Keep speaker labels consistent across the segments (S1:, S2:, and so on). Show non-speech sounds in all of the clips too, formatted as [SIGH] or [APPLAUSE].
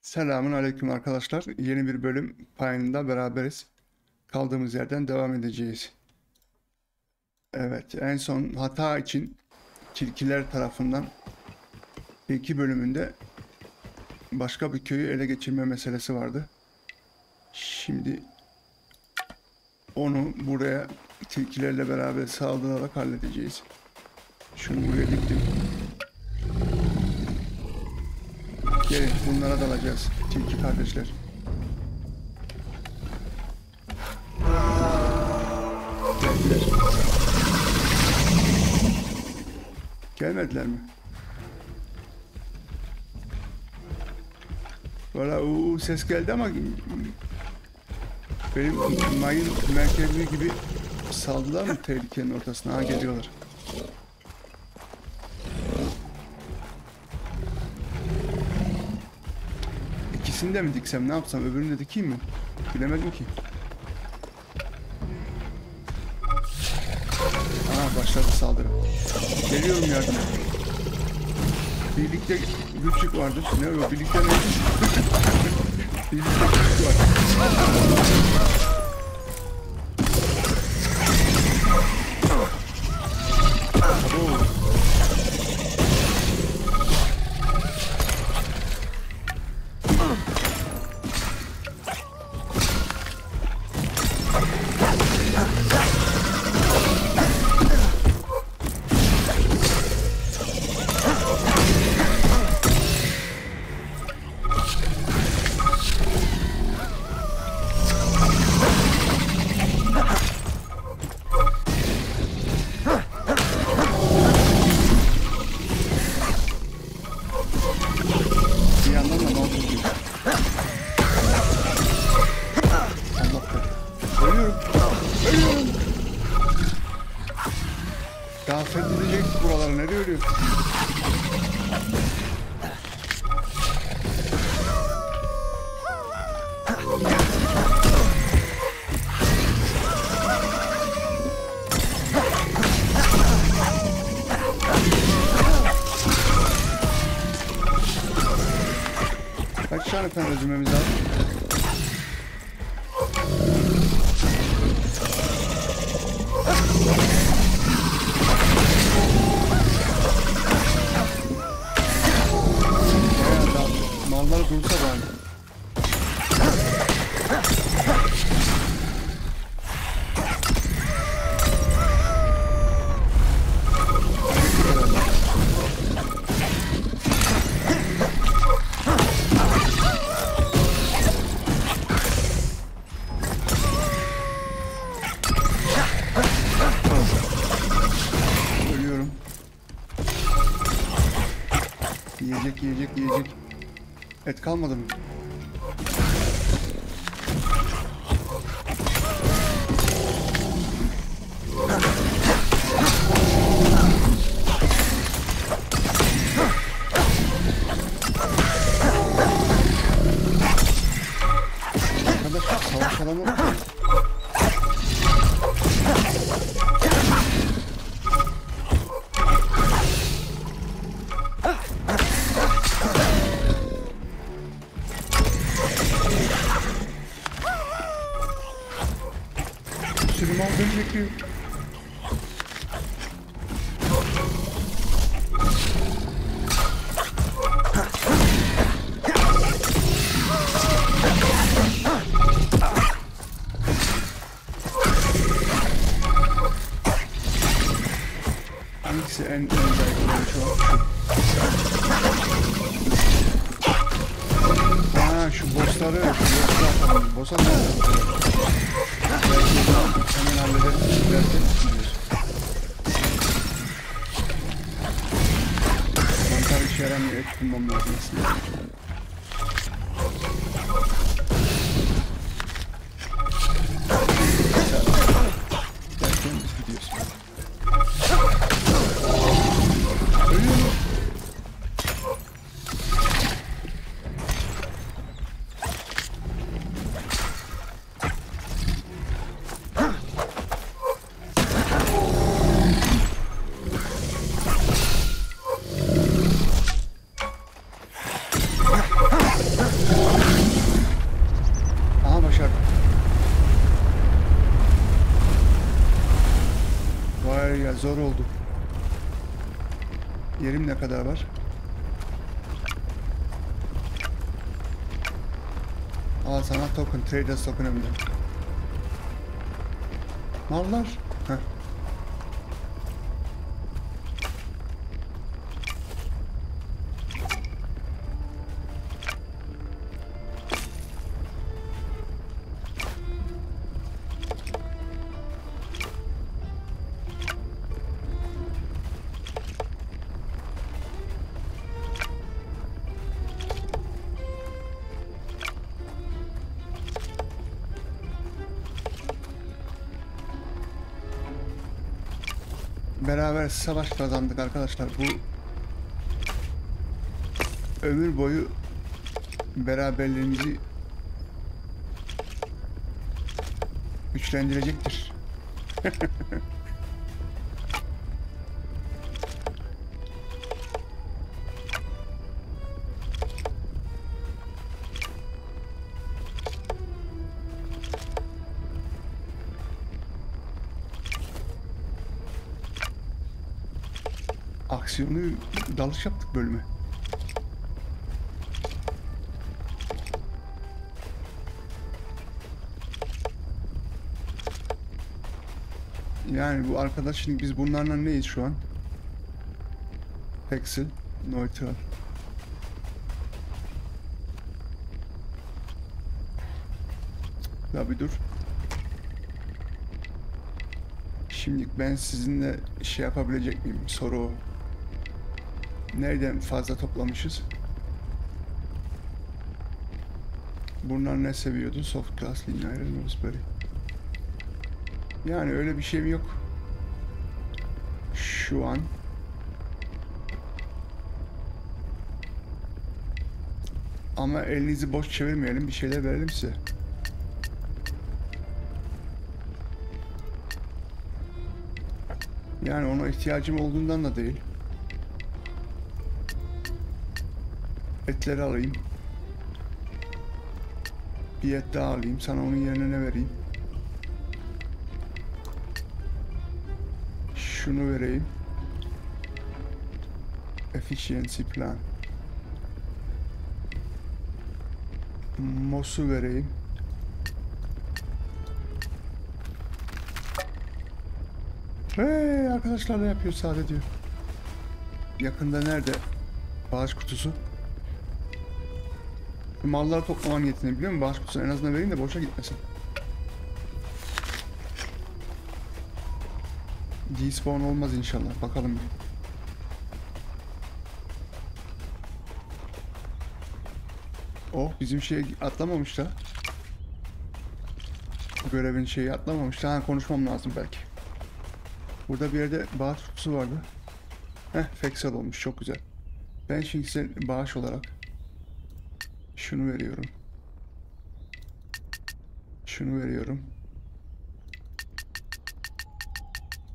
S1: Selamun aleyküm arkadaşlar. Yeni bir bölüm payında beraberiz. Kaldığımız yerden devam edeceğiz. Evet, en son hata için tilkiler tarafından iki bölümünde başka bir köyü ele geçirme meselesi vardı. Şimdi onu buraya tilkilerle beraber saldırarak halledeceğiz. Şunu buraya diktim. Gelin bunlara dalacağız. Tilki kardeşler. Geldiler. Gelmediler mi? Valla uuu ses geldi ama benim mayın merkezi gibi saldılar mı tehlikenin ortasına? Ha geliyorlar. İkisini de mi diksem ne yapsam öbürünü de dikeyim mi? Bilemedim ki. Aa başladı saldırı. Geliyorum yardıma. Birlikte güçlük vardır. Ne o? Birlikte ne? [LAUGHS] Birlikte güçlük var. Fen öldürmemiz lazım? Da mallar dursa bari. absolument deux. Zor oldu. Yerim ne kadar var? Al sana token, traders token'ı bile. Mallar. Heh. Beraber savaş kazandık arkadaşlar. Bu ömür boyu beraberliğimizi güçlendirecektir. [LAUGHS] Aksiyonu dalış yaptık bölüme. Yani bu arkadaş şimdi biz bunlarla neyiz şu an? Pexel, neutral. Ya bir dur. Şimdi ben sizinle şey yapabilecek miyim? Soru. Nereden fazla toplamışız? Bunlar ne seviyordu? Soft glass, linear, raspberry. Yani öyle bir şeyim yok. Şu an. Ama elinizi boş çevirmeyelim. Bir şeyler verelim size. Yani ona ihtiyacım olduğundan da değil. Etleri alayım. Bir et daha alayım. Sana onun yerine ne vereyim? Şunu vereyim. Efficiency plan. Mosu vereyim. Hey arkadaşlar ne yapıyor sade diyor. Yakında nerede? Bağış kutusu. Malları toplama niyetine biliyor musun? Bağış kutusunu en azından vereyim de boşa gitmesin. Despawn olmaz inşallah. Bakalım. Oh bizim şey atlamamış da. Görevin şeyi atlamamış da. Ha, konuşmam lazım belki. Burada bir yerde bağış kutusu vardı. Heh Fexel olmuş çok güzel. Ben şimdi size bağış olarak şunu veriyorum. Şunu veriyorum.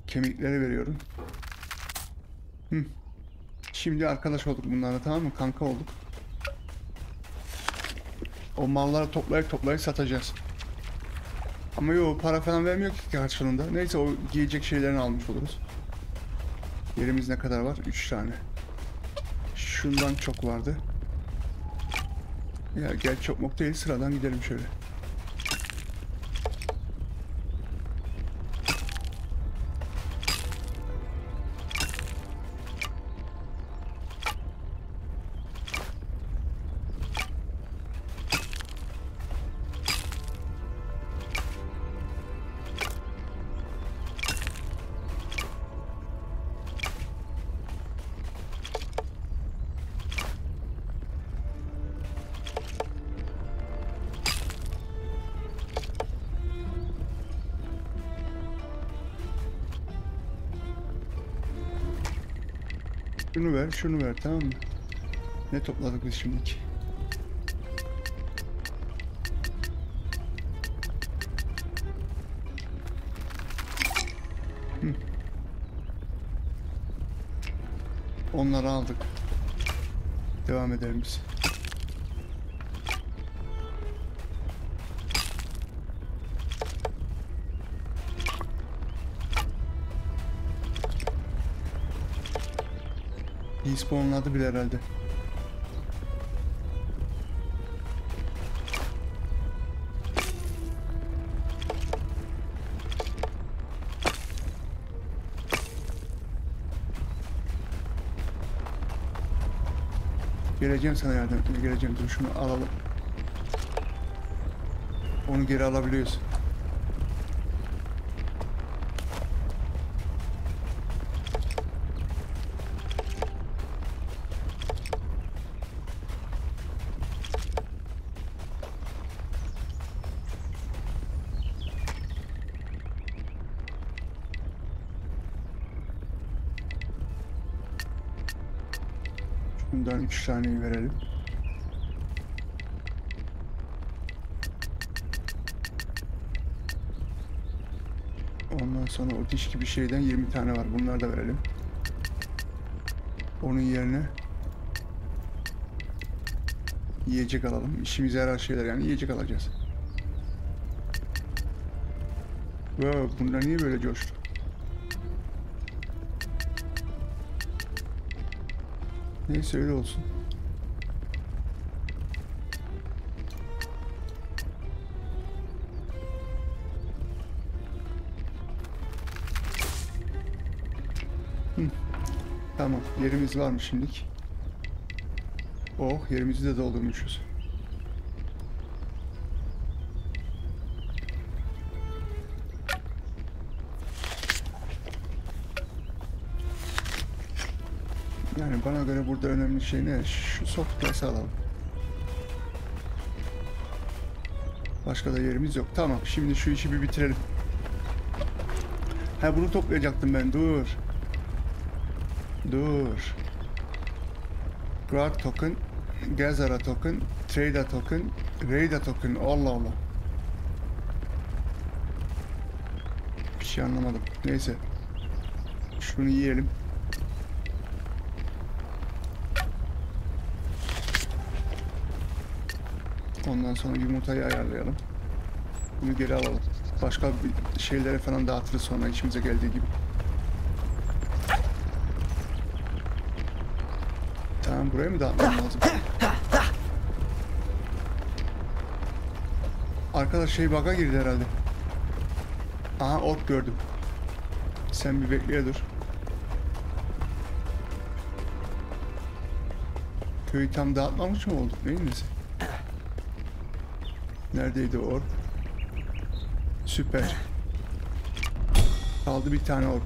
S1: Kemikleri veriyorum. Hı. Şimdi arkadaş olduk bunlarla tamam mı? Kanka olduk. O malları toplayıp toplayıp satacağız. Ama yok para falan vermiyor ki karşılığında. Neyse o giyecek şeylerini almış oluruz. Yerimiz ne kadar var? 3 tane. Şundan çok vardı. Ya gel çok mok değil sıradan gidelim şöyle. Şunu ver, şunu ver tamam mı? Ne topladık biz şimdiki? Onları aldık. Devam edelim biz. Despawnladı bile herhalde. Geleceğim sana yardım etmeye geleceğim. Dur şunu alalım. Onu geri alabiliyoruz. Bundan 3 taneyi verelim. Ondan sonra o diş gibi şeyden 20 tane var. Bunları da verelim. Onun yerine yiyecek alalım. İşimize yarar şeyler yani yiyecek alacağız. Wow, bunlar niye böyle coştu? Neyse öyle olsun. Tamam, yerimiz var mı şimdilik? Oh, yerimizi de doldurmuşuz. Bana göre burada önemli şey ne? Şu soft glass'ı alalım. Başka da yerimiz yok. Tamam, şimdi şu işi bir bitirelim. Ha bunu toplayacaktım ben. Dur. Dur. Guard token, Gazara token, Trader token, Raider token. Allah Allah. Bir şey anlamadım. Neyse. Şunu yiyelim. Ondan sonra yumurtayı ayarlayalım. Bunu geri alalım. Başka şeylere falan dağıtırız sonra işimize geldiği gibi. Tamam buraya mı dağıtmam lazım? Arkadaş şey bug'a girdi herhalde. Aha ot gördüm. Sen bir bekleye dur. Köyü tam dağıtmamış mı olduk? Neyin nesi? Neredeydi o ork? Süper. Kaldı bir tane ork.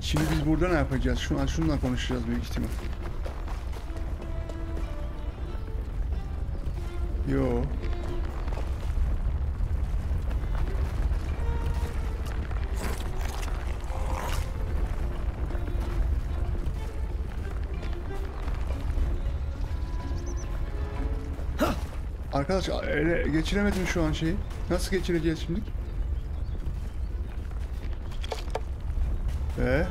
S1: Şimdi biz burada ne yapacağız? Şu an şununla konuşacağız büyük ihtimal. Yo. Arkadaş ele geçiremedim şu an şeyi. Nasıl geçireceğiz şimdi? Ee?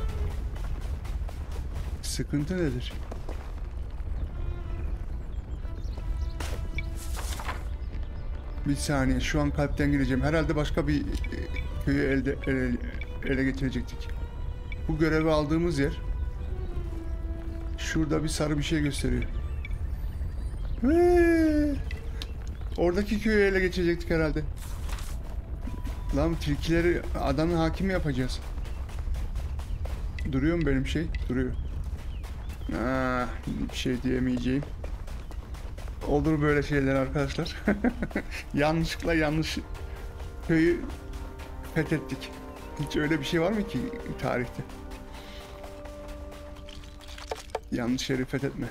S1: Sıkıntı nedir? Bir saniye şu an kalpten gireceğim. Herhalde başka bir e, köyü elde ele, ele geçirecektik. Bu görevi aldığımız yer şurada bir sarı bir şey gösteriyor. Eee! Oradaki köyü ele geçecektik herhalde. Lan tilkileri adanın hakimi yapacağız. Duruyor mu benim şey? Duruyor. Ah, bir şey diyemeyeceğim. Olur böyle şeyler arkadaşlar. [LAUGHS] Yanlışlıkla yanlış köyü fethettik. Hiç öyle bir şey var mı ki tarihte? Yanlış yeri fethetme.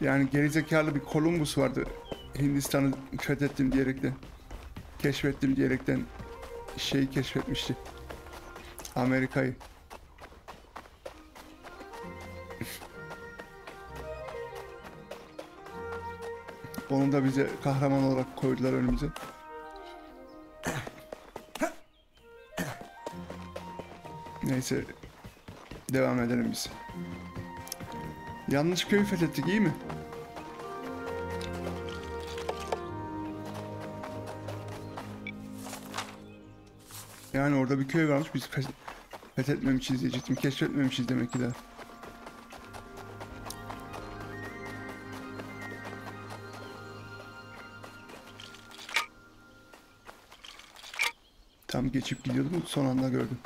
S1: Yani gerizekalı bir Columbus vardı. Hindistan'ı fethettim diyerekten. Keşfettim diyerekten şeyi keşfetmişti. Amerika'yı. Onu da bize kahraman olarak koydular önümüze. Neyse devam edelim biz. Yanlış köy fethettik iyi mi? Yani orada bir köy varmış biz fethetmemişiz diyecektim. Keşfetmemişiz demek ki de. Tam geçip gidiyordum son anda gördüm.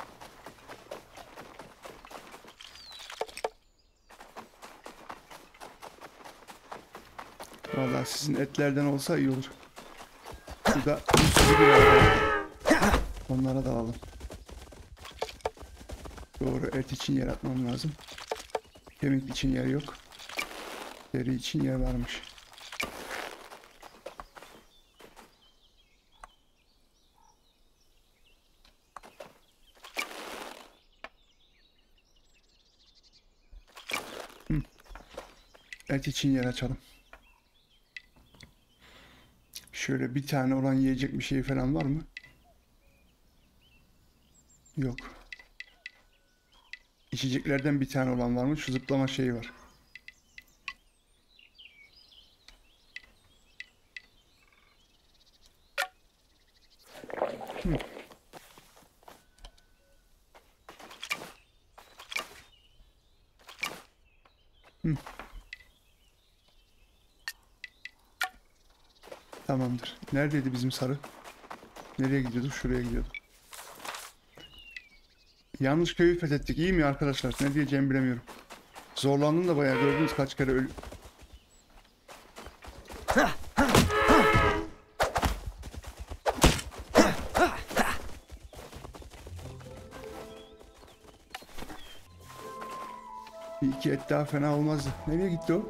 S1: Vallahi sizin etlerden olsa iyi olur. Şurada. Onlara da alalım. Doğru et için yer atmam lazım. Kemik için yer yok. Deri için yer varmış. Et için yer açalım. Şöyle bir tane olan yiyecek bir şey falan var mı? Yok. İçeceklerden bir tane olan var mı? Şu zıplama şeyi var. Hı. Hı. Tamamdır. Neredeydi bizim sarı? Nereye gidiyorduk? Şuraya gidiyorduk. Yanlış köyü fethettik. İyi mi arkadaşlar? Ne diyeceğimi bilemiyorum. Zorlandım da bayağı gördünüz kaç kere ölü... Bir iki et daha fena olmazdı. Nereye gitti o?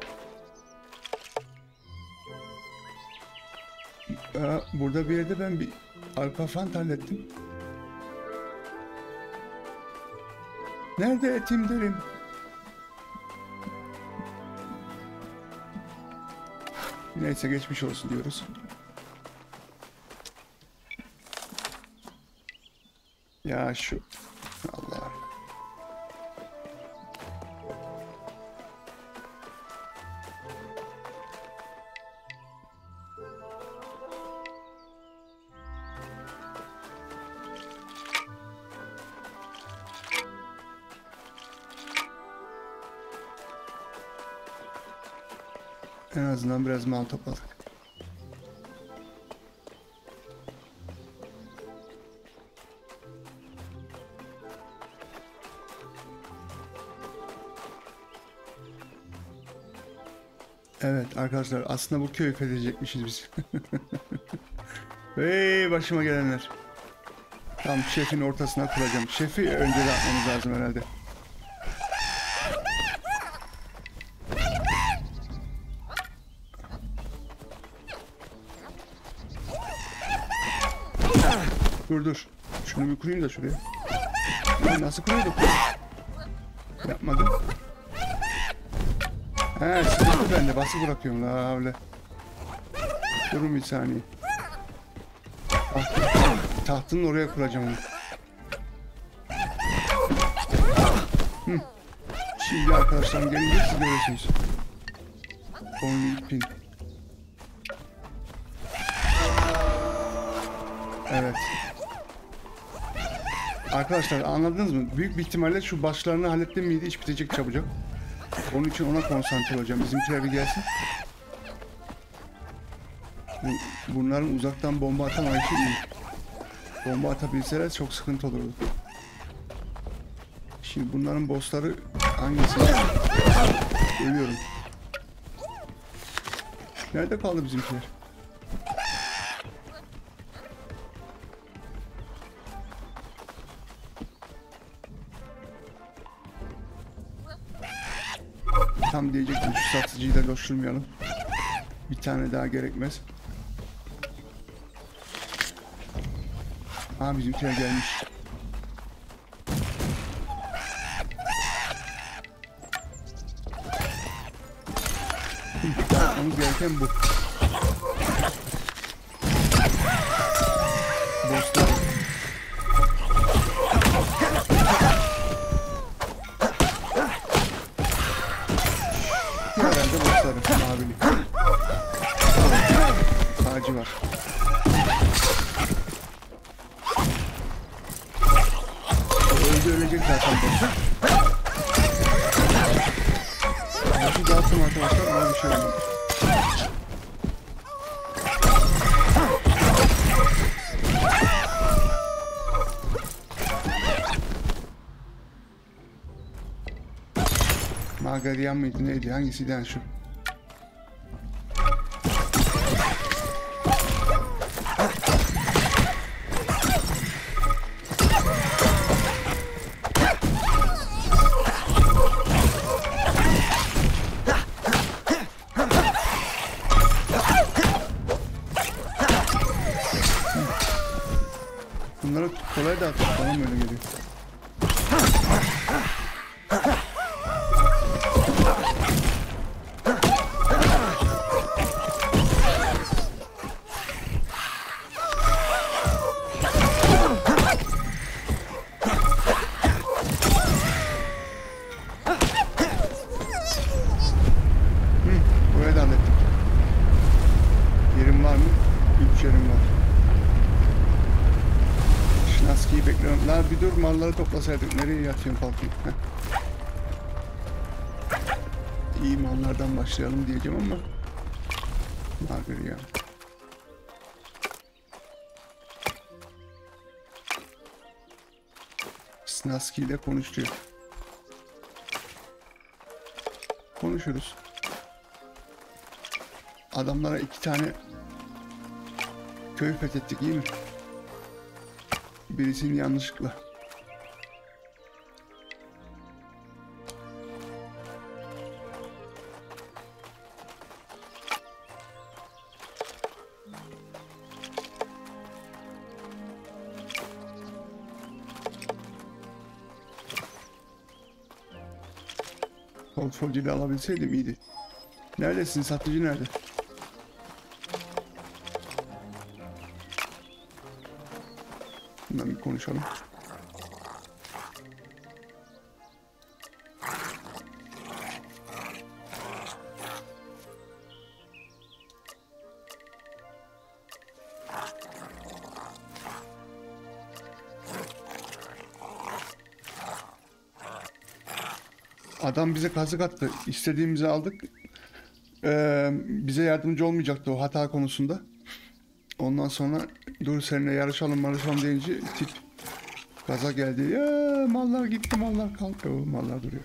S1: Aa, burada bir yerde ben bir arpa falan hallettim. Nerede etim derim? Neyse geçmiş olsun diyoruz. Ya şu Azından biraz mal topladık. Evet arkadaşlar aslında bu köyü fethedecekmişiz biz. [LAUGHS] Hey başıma gelenler. Tam şefin ortasına kuracağım. Şefi önce de atmamız lazım herhalde. Dur dur. Şunu bir kurayım da şuraya. Lan nasıl kuruyorduk? Yapmadım. He sıkıntı bende. Bası bırakıyorum la havle. Durun bir saniye. Tahtın, tahtının oraya kuracağım onu. Hı. Şimdi arkadaşlar gelince siz görürsünüz. Only pin. Evet. Arkadaşlar anladınız mı? Büyük bir ihtimalle şu başlarını hallettim miydi iş bitecek çabucak. Onun için ona konsantre olacağım. Bizimkiler bir gelsin. Bu- Bunların uzaktan bomba atamayışı iyi. Bomba atabilseler çok sıkıntı olurdu. Şimdi bunların bossları hangisi? Ölüyorum. Nerede kaldı bizimkiler? Tam diyecektim şu satıcıyı da loşturmayalım. Bir tane daha gerekmez. Aa bizimkiler gelmiş. Hı, Yapmamız gereken bu. Magarian mıydı neydi hangisiydi yani şu? Bunları kolay dağıtıyor bana mı öyle geliyor? Malları toplasaydık. Nereye yatıyorsun kalkayım? İyi mallardan başlayalım diyeceğim ama nadir ya. Snaski ile konuşuyor. Konuşuruz. Adamlara iki tane köy fethettik iyi mi? Birisini yanlışlıkla. Kontrolcüyle alabilseydim iyiydi. Neredesin? Satıcı nerede? Bundan bir konuşalım. Adam bize kazık attı. İstediğimizi aldık. Ee, bize yardımcı olmayacaktı o hata konusunda. Ondan sonra dur seninle yarışalım yarışalım deyince tip gaza geldi. Ya mallar gitti mallar kalktı. O mallar duruyor.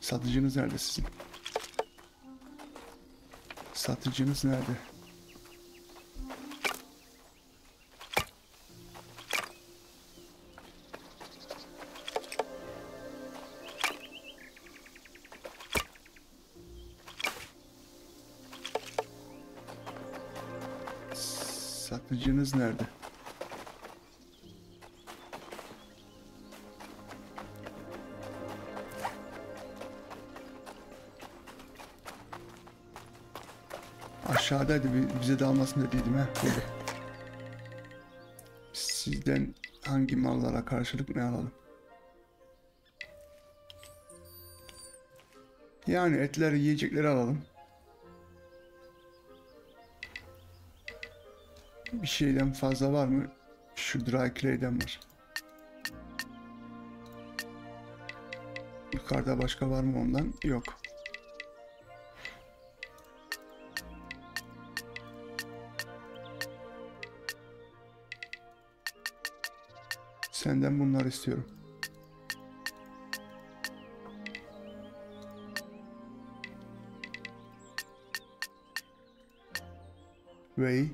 S1: Satıcınız nerede sizin? Satıcınız nerede? Satıcınız nerede? Aşağıdaydı bi- bize de almasın dediydim ha. Burada. Sizden hangi mallara karşılık ne alalım? Yani etleri, yiyecekleri alalım. Bir şeyden fazla var mı? Şu dry clay'den var. Yukarıda başka var mı ondan? Yok. Senden bunları istiyorum. Ve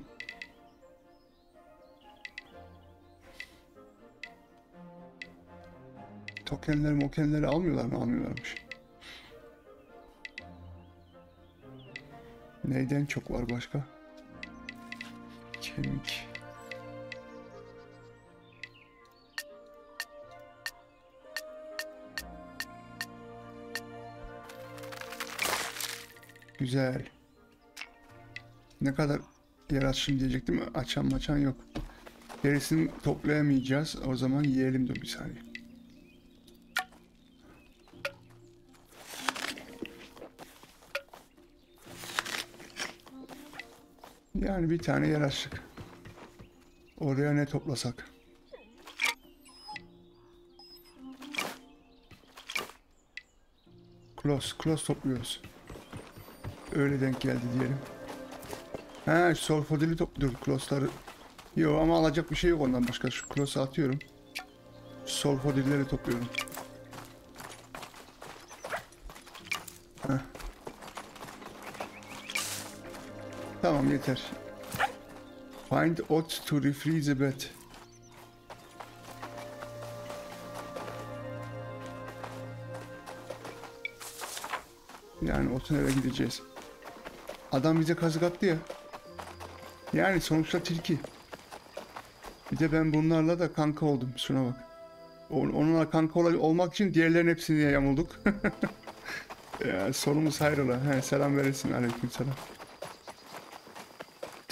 S1: tokenleri mokenleri almıyorlar mı? Almıyorlarmış. Neyden çok var başka? Kemik. Güzel. Ne kadar yer açayım diyecektim. Açan maçan yok. Gerisini toplayamayacağız. O zaman yiyelim dur bir saniye. Yani bir tane yer açtık. Oraya ne toplasak? Close, close topluyoruz. Öyle denk geldi diyelim. He, solfodili topluyoruz close'ları. Yok ama alacak bir şey yok ondan başka. Şu close'u atıyorum. Solfodilleri topluyorum. Tamam yeter. Find oat to refreeze the bed. Yani otun eve gideceğiz. Adam bize kazık attı ya. Yani sonuçta tilki. Bir de ben bunlarla da kanka oldum. Şuna bak. On- Onunla kanka ol- olmak için diğerlerin hepsini yamulduk. [LAUGHS] ya, sonumuz hayrola. He, selam verirsin. Aleyküm selam.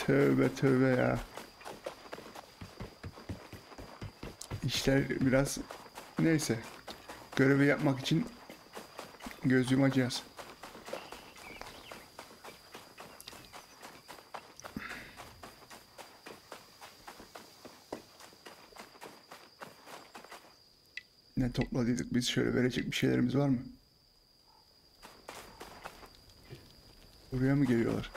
S1: Tövbe tövbe ya. İşler biraz neyse. Görevi yapmak için göz yumacağız. Ne topladıydık biz şöyle verecek bir şeylerimiz var mı? Buraya mı geliyorlar?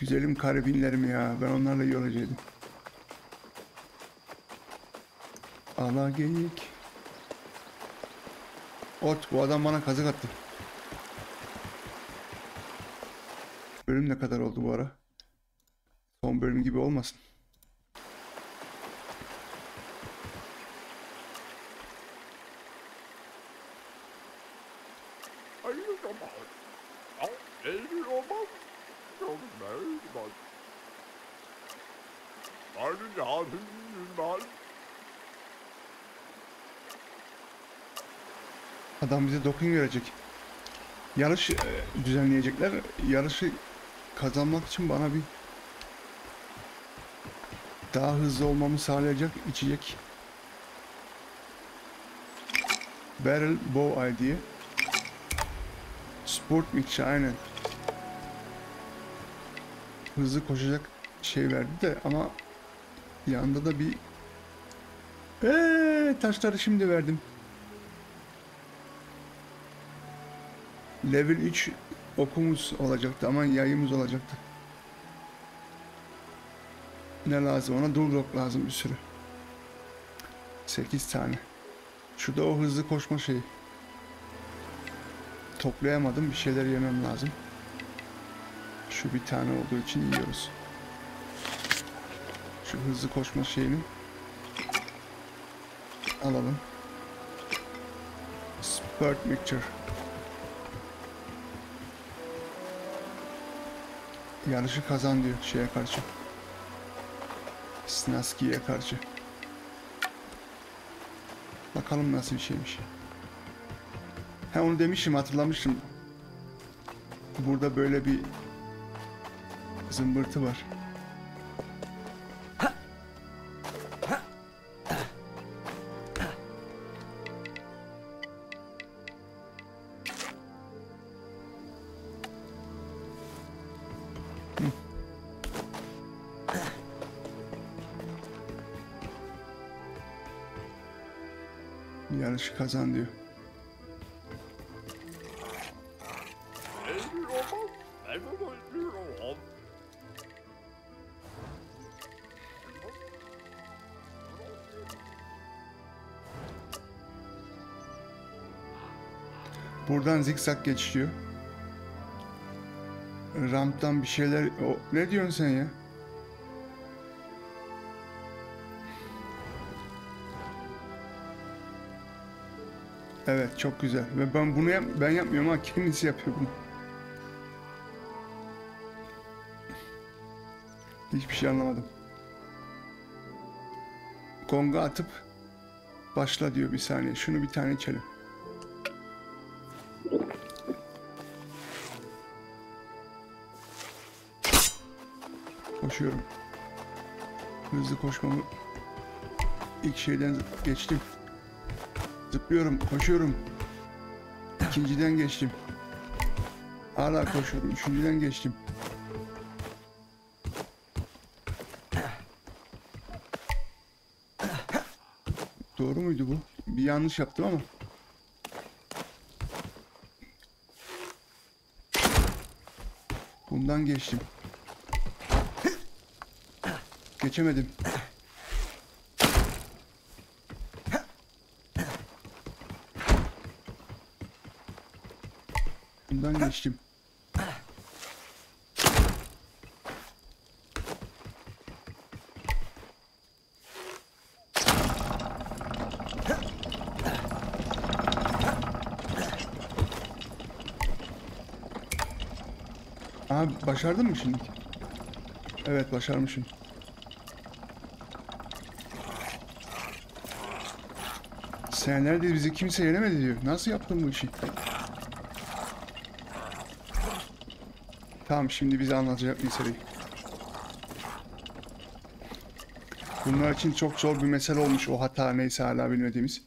S1: Güzelim karabinlerim ya. Ben onlarla iyi olacaktım. Ala geyik. Ot bu adam bana kazık attı. Bölüm ne kadar oldu bu ara? Son bölüm gibi olmasın.
S2: Hayır olmaz. Hayır olmaz. Olmaz. Hayır olmaz.
S1: Adam bize doping verecek. Yarış e, düzenleyecekler. Yarışı kazanmak için bana bir daha hızlı olmamı sağlayacak içecek. Barrel Bow Eye. Sport Mixture aynen. Hızlı koşacak şey verdi de ama yanında da bir Eee taşları şimdi verdim. Level 3 okumuz olacaktı ama yayımız olacaktı. Ne lazım ona? Duldrop lazım bir sürü. 8 tane. Şurada o hızlı koşma şeyi. Toplayamadım. Bir şeyler yemem lazım. Şu bir tane olduğu için yiyoruz. Şu hızlı koşma şeyini alalım. Spurt Mixture. Yarışı kazan diyor şeye karşı. Snaski'ye karşı. Bakalım nasıl bir şeymiş. He onu demişim hatırlamışım. Burada böyle bir zımbırtı var. Yarışı kazan diyor. Buradan zikzak geçiyor. Ramptan bir şeyler... O, ne diyorsun sen ya? Evet çok güzel. Ve ben bunu yap ben yapmıyorum ama kendisi yapıyor bunu. Hiçbir şey anlamadım. Gonga atıp başla diyor bir saniye. Şunu bir tane içelim. Koşuyorum. Hızlı koşmamı ilk şeyden geçtim. Zıplıyorum, koşuyorum. İkinciden geçtim. Hala koşuyorum. Üçüncüden geçtim. Doğru muydu bu? Bir yanlış yaptım ama. Bundan geçtim. Geçemedim. oradan geçtim. Aha başardın mı şimdi? Evet başarmışım. Senelerdir bizi kimse yenemedi diyor. Nasıl yaptın bu işi? Tamam şimdi bize anlatacak meseleyi. Bunlar için çok zor bir mesele olmuş o hata neyse hala bilmediğimiz.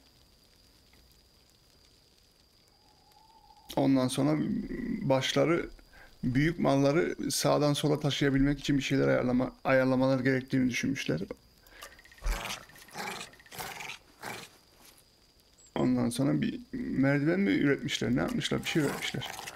S1: Ondan sonra başları büyük malları sağdan sola taşıyabilmek için bir şeyler ayarlama, ayarlamalar gerektiğini düşünmüşler. Ondan sonra bir merdiven mi üretmişler, ne yapmışlar, bir şey üretmişler.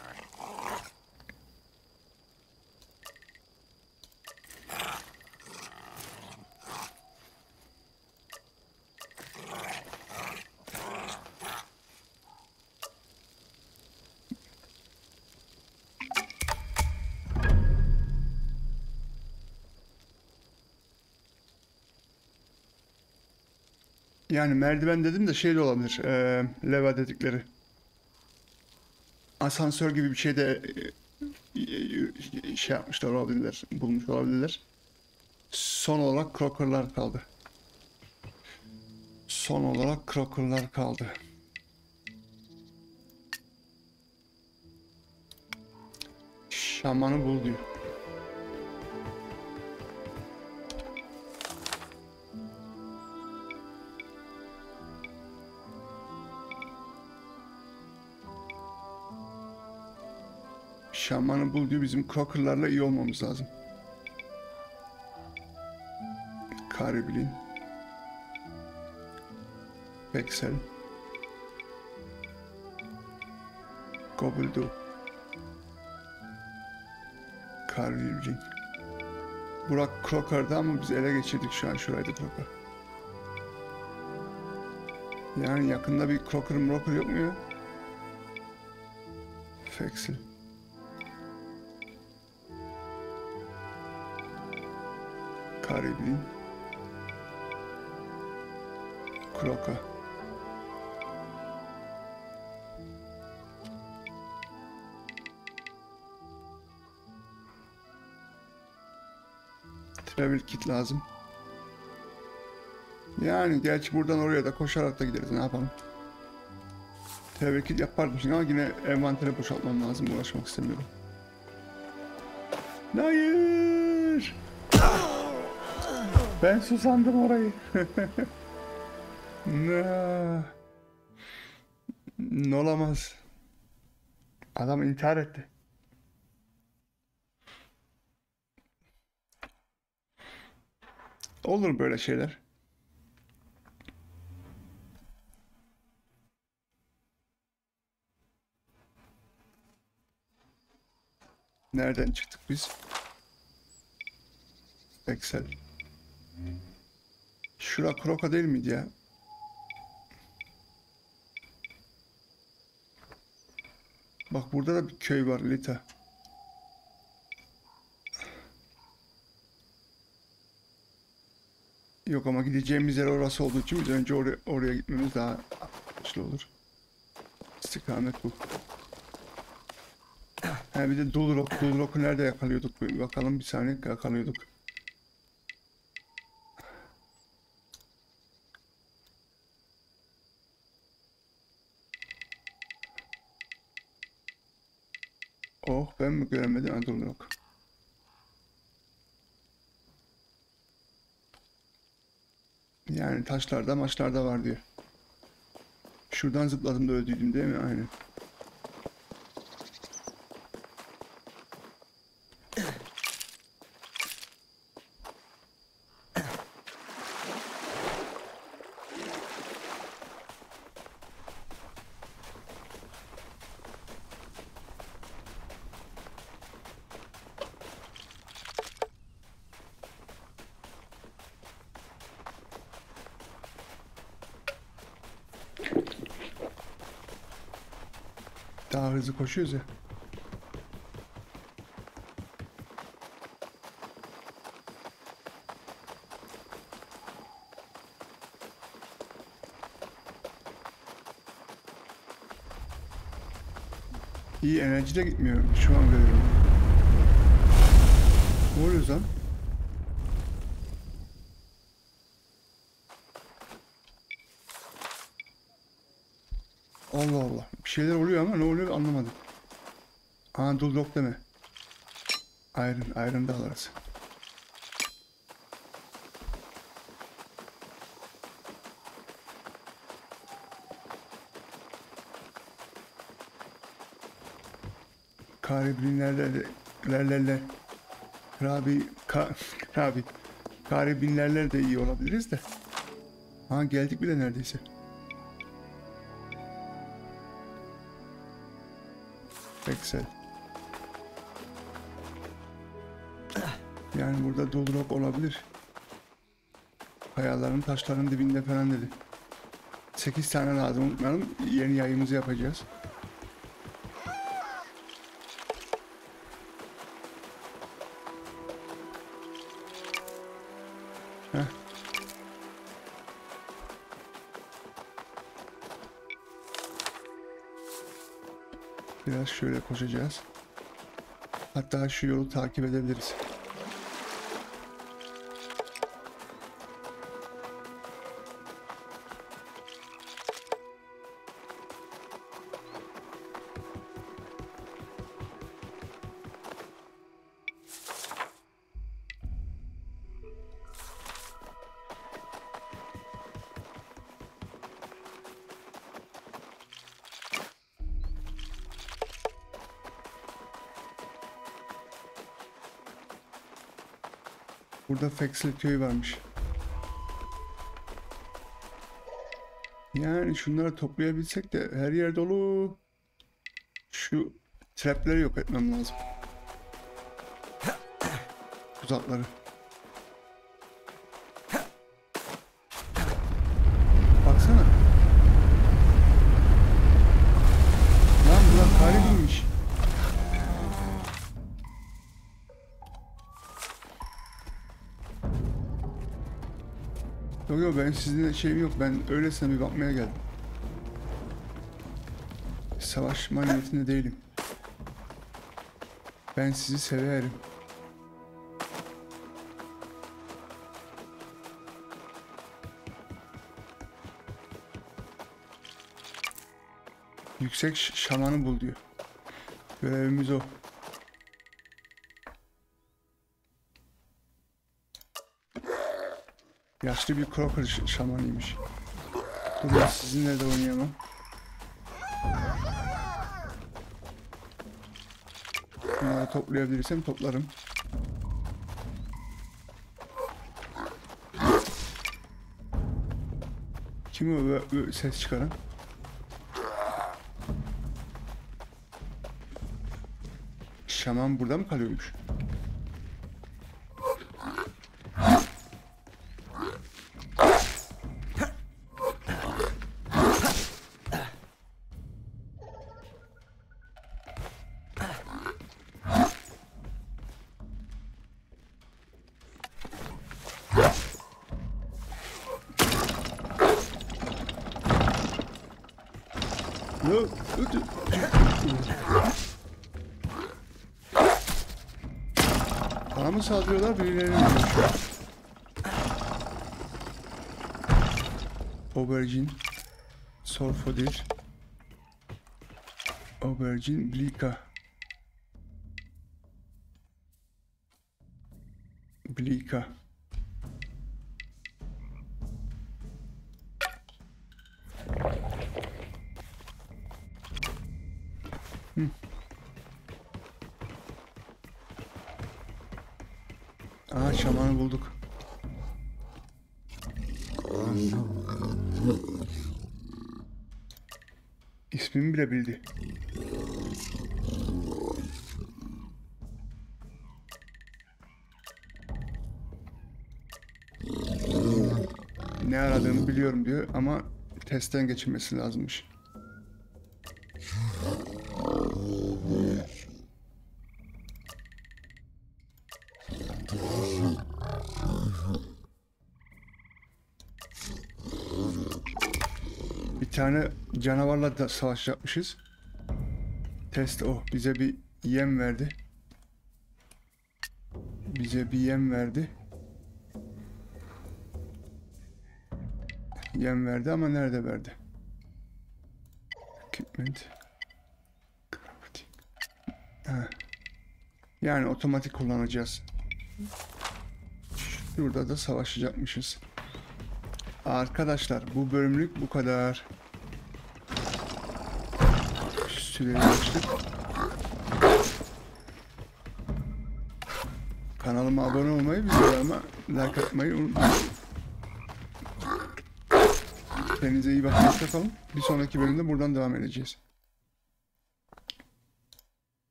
S1: Yani merdiven dedim de şey de olabilir. eee leva dedikleri. Asansör gibi bir şey de e, şey yapmışlar olabilirler. Bulmuş olabilirler. Son olarak krokerlar kaldı. Son olarak krokerlar kaldı. Şamanı bul diyor. Şamanı bul diyor. Bizim krokerlarla iyi olmamız lazım. Karibilin. Pexel. Gobuldu. Karibilin. Burak Kroker'da ama biz ele geçirdik şu an şuraydı Kroker. Yani yakında bir Kroker Mroker yok mu ya? Fexel. Karibin. Kroka. Travel kit lazım. Yani gerçi buradan oraya da koşarak da gideriz ne yapalım. Travel kit yapardım şimdi ama yine envanteri boşaltmam lazım uğraşmak istemiyorum. Hayır. Ben susandım orayı. [LAUGHS] ne? Olamaz. Adam intihar etti. Olur böyle şeyler. Nereden çıktık biz? Excel. Şura Kroka değil miydi ya? Bak burada da bir köy var Lita. Yok ama gideceğimiz yer orası olduğu için biz önce oraya, oraya gitmemiz daha anlaşılır olur. İstikamet bu. Ha bir de Dulrock. Dulrock'u nerede yakalıyorduk? Bakalım bir saniye yakalıyorduk. Oh ben mi göremedim ha Dulrock. Yani taşlarda maçlarda var diyor. Şuradan zıpladım da öldüydüm değil mi? Aynen. Daha hızlı koşuyoruz ya. İyi enerji de gitmiyor. Şu an görüyorum. Ne oluyor lan? Allah Allah. Bir şeyler oluyor ama ne oluyor anlamadım. Aa Duldok deme. Iron, Iron da alırız. Karibinlerle Rabi ka, Rabi Karibinlerle de iyi olabiliriz de. Ha geldik bile neredeyse. Excel. Yani burada doldurok olabilir. Kayaların taşların dibinde falan dedi. 8 tane lazım unutmayalım. Yeni yayımızı yapacağız. Biraz şöyle koşacağız. Hatta şu yolu takip edebiliriz. Fexel köyü varmış. Yani şunları toplayabilsek de her yer dolu. Şu trapleri yok etmem lazım. Tuzakları. Yok yok ben sizinle şeyim yok. Ben öylesine bir bakmaya geldim. Savaşma niyetinde değilim. Ben sizi severim. Yüksek şamanı bul diyor. Görevimiz o. Yaşlı bir Crocker şamanıymış. Dur sizinle de oynayamam. Bunları toplayabilirsem toplarım. Kim o ses çıkaran? Şaman burada mı kalıyormuş? Saldırıyorlar dönüşüyor? Aubergine Sorfodir Aubergine Blika Blika Ne aradığını biliyorum diyor ama testten geçirmesi lazımmış. Bir tane canavarla da savaş yapmışız. Test o. Bize bir yem verdi. bize bir yem verdi. Yem verdi ama nerede verdi? Equipment. Crafting. Yani otomatik kullanacağız. Şurada da savaşacakmışız. Arkadaşlar bu bölümlük bu kadar. Süreyi açtık. Kanalıma abone olmayı, videolarıma like atmayı unutmayın. Kendinize iyi bakın, hoşça kalın. Bir sonraki bölümde buradan devam edeceğiz.